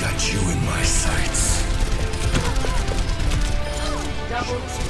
got you in my sights. Double